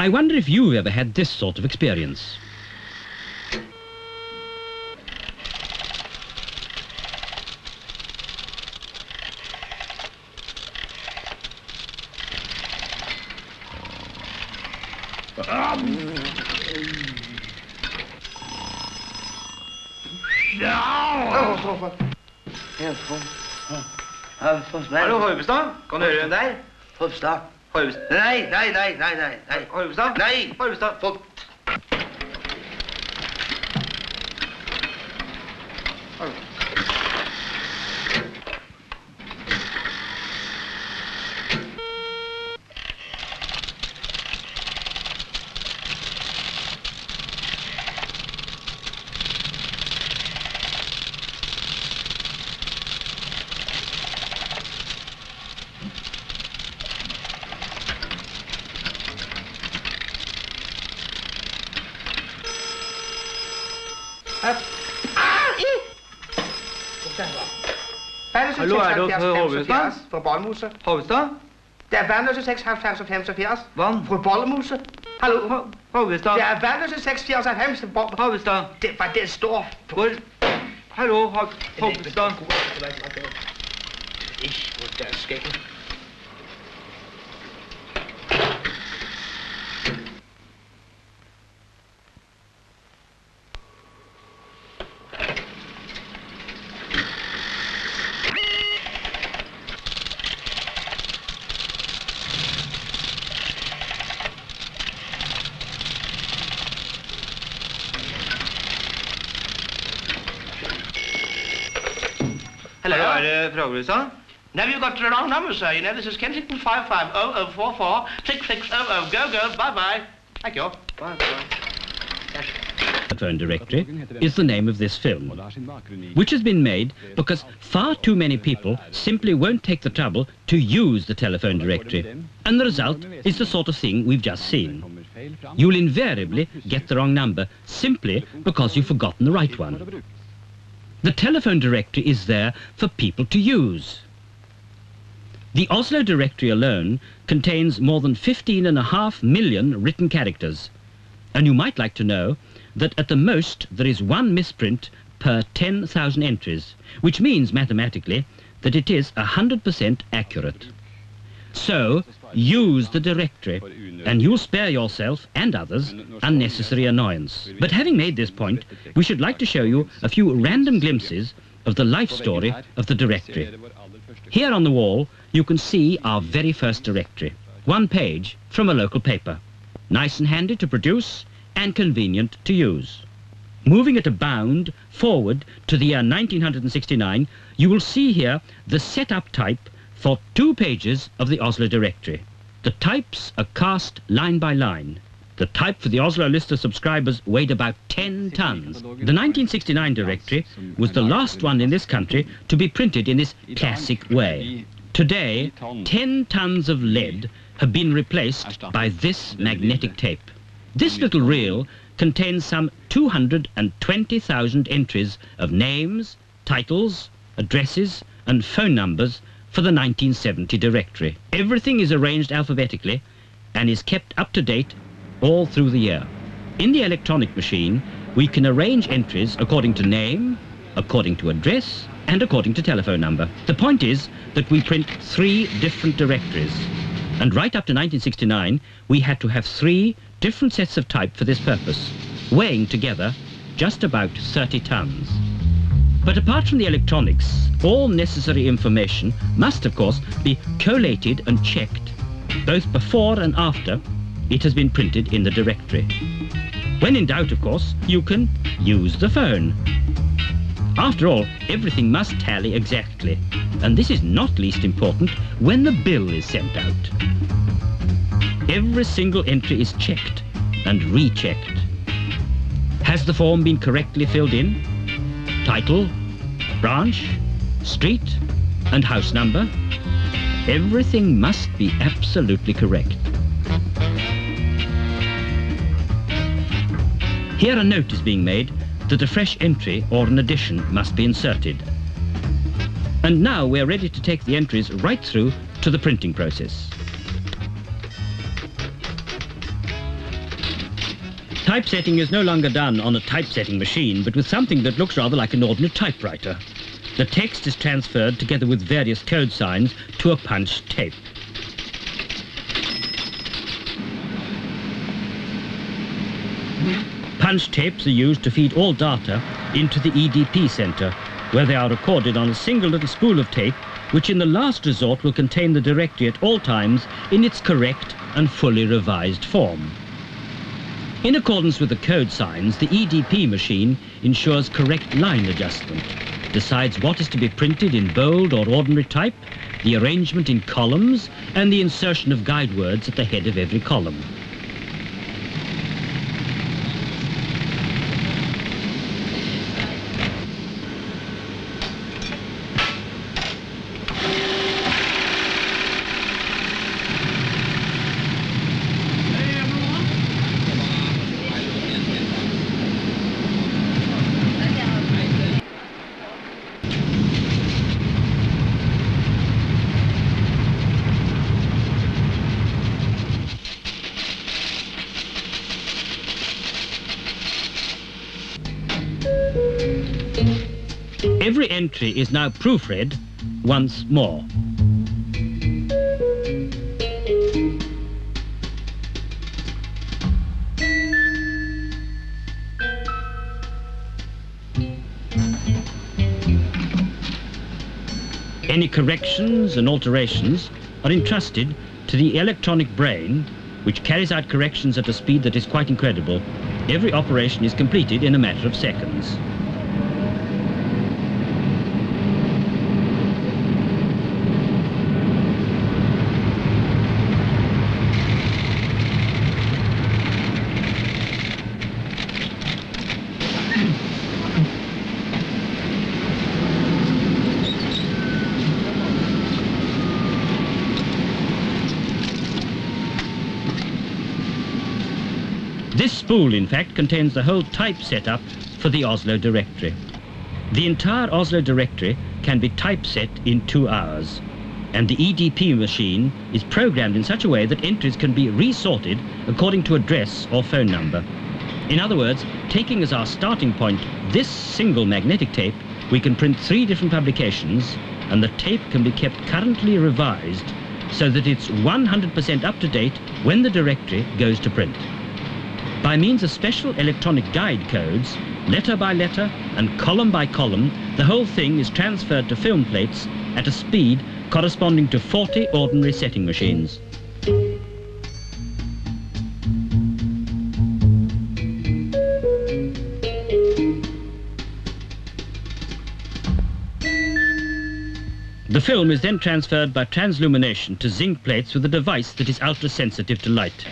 I wonder if you've ever had this sort of experience. Hallo, Horvestad. Kan du høre hvem det er? Hofstad. Horvestad. Nei, nei, nei, nei, nei. nei. Horvestad? Nei. Horvestad. Folk. Hallo, er det Hovestad? Fra Ballmose. Hovestad? Det er Værløse 675 75. Vann? Fra Ballmose. Hallo? Hovestad? Det er Værløse 695 Hovestad? Det var det står. Hvor? Hallo, Hovestad? Ikke hvor der skæggen. Er det? Now you've got the wrong number, sir. You know, this is Kensington 55044 6600. Go, go. Bye-bye. Thank you. Bye, bye. telephone directory is the name of this film, which has been made because far too many people simply won't take the trouble to use the telephone directory. And the result is the sort of thing we've just seen. You'll invariably get the wrong number simply because you've forgotten the right one. The telephone directory is there for people to use. The Oslo directory alone contains more than 15 and a half million written characters. And you might like to know that at the most there is one misprint per 10,000 entries, which means mathematically that it is 100% accurate. So, use the directory, and you'll spare yourself and others unnecessary annoyance. But having made this point, we should like to show you a few random glimpses of the life story of the directory. Here on the wall, you can see our very first directory. One page from a local paper. Nice and handy to produce and convenient to use. Moving at a bound forward to the year 1969, you will see here the setup type for two pages of the Oslo directory. The types are cast line by line. The type for the Oslo list of subscribers weighed about 10 tons. The 1969 directory was the last one in this country to be printed in this classic way. Today, 10 tons of lead have been replaced by this magnetic tape. This little reel contains some 220,000 entries of names, titles, addresses and phone numbers for the 1970 directory. Everything is arranged alphabetically and is kept up to date all through the year. In the electronic machine, we can arrange entries according to name, according to address, and according to telephone number. The point is that we print three different directories. And right up to 1969, we had to have three different sets of type for this purpose, weighing together just about 30 tons. But apart from the electronics, all necessary information must, of course, be collated and checked, both before and after it has been printed in the directory. When in doubt, of course, you can use the phone. After all, everything must tally exactly, and this is not least important when the bill is sent out. Every single entry is checked and rechecked. Has the form been correctly filled in? Title, branch, street, and house number? Everything must be absolutely correct. Here a note is being made that a fresh entry or an addition must be inserted. And now we're ready to take the entries right through to the printing process. Typesetting is no longer done on a typesetting machine, but with something that looks rather like an ordinary typewriter. The text is transferred together with various code signs to a punch tape. Punch tapes are used to feed all data into the EDP center, where they are recorded on a single little spool of tape, which in the last resort will contain the directory at all times in its correct and fully revised form. In accordance with the code signs, the EDP machine ensures correct line adjustment, decides what is to be printed in bold or ordinary type, the arrangement in columns, and the insertion of guide words at the head of every column. Entry is now proofread once more. Any corrections and alterations are entrusted to the electronic brain, which carries out corrections at a speed that is quite incredible. Every operation is completed in a matter of seconds. This spool, in fact, contains the whole type setup for the Oslo directory. The entire Oslo directory can be typeset in two hours, and the EDP machine is programmed in such a way that entries can be resorted according to address or phone number. In other words, taking as our starting point this single magnetic tape, we can print three different publications, and the tape can be kept currently revised so that it's 100% up to date when the directory goes to print. By means of special electronic guide codes, letter by letter and column by column, the whole thing is transferred to film plates at a speed corresponding to 40 ordinary setting machines. The film is then transferred by translumination to zinc plates with a device that is ultra-sensitive to light.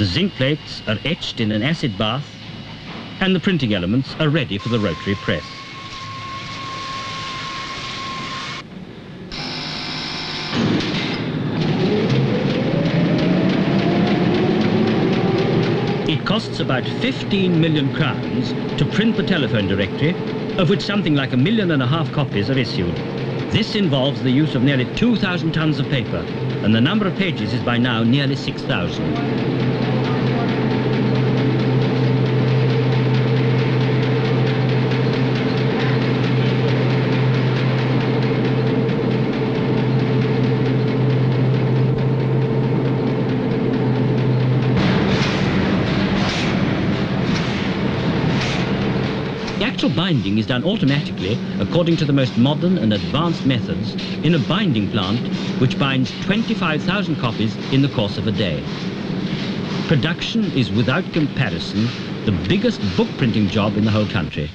The zinc plates are etched in an acid bath and the printing elements are ready for the rotary press. It costs about 15 million crowns to print the telephone directory, of which something like a million and a half copies are issued. This involves the use of nearly 2,000 tons of paper, and the number of pages is by now nearly 6,000. The binding is done automatically according to the most modern and advanced methods in a binding plant which binds 25,000 copies in the course of a day. Production is without comparison the biggest book printing job in the whole country.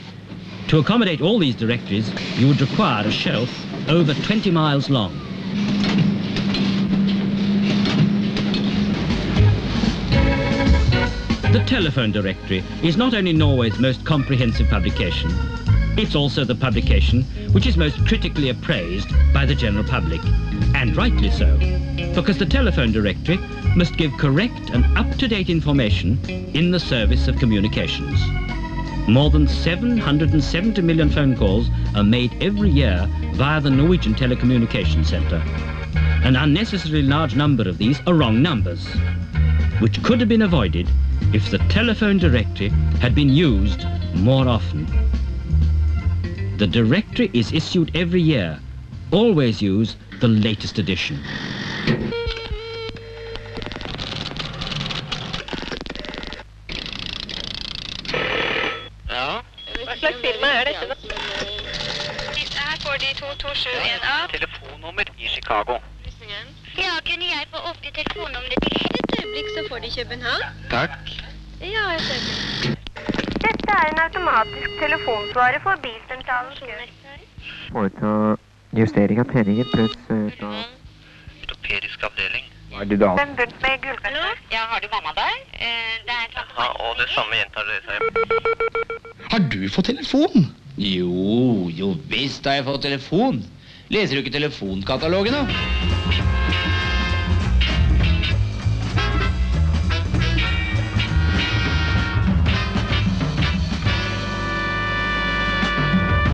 To accommodate all these directories, you would require a shelf over 20 miles long. The telephone directory is not only Norway's most comprehensive publication, it's also the publication which is most critically appraised by the general public, and rightly so, because the telephone directory must give correct and up-to-date information in the service of communications. More than 770 million phone calls are made every year via the Norwegian Telecommunications Centre. An unnecessarily large number of these are wrong numbers, which could have been avoided if the telephone directory had been used more often. The directory is issued every year. Always use the latest edition. Ja. Hva slags firma er dette, da? Her får de 2271 av. Telefonnummer i Chicago. Ja, kunne jeg få oppgi telefonnummeret til Et øyeblikk, så får de København. Takk. Ja, et øyeblikk. Dette er en automatisk telefonsvarer for bilsentralen. Foreta justering av treninger? pluss uh, Ortopedisk avdeling. Hva er det da? Hvem bundt med gullbøtter. Ja, har du mamma der? Eh, det er tante og det samme gjentar dere seg. Har du fått telefon? Jo, jo visst har jeg fått telefon. Leser du ikke telefonkatalogen, da?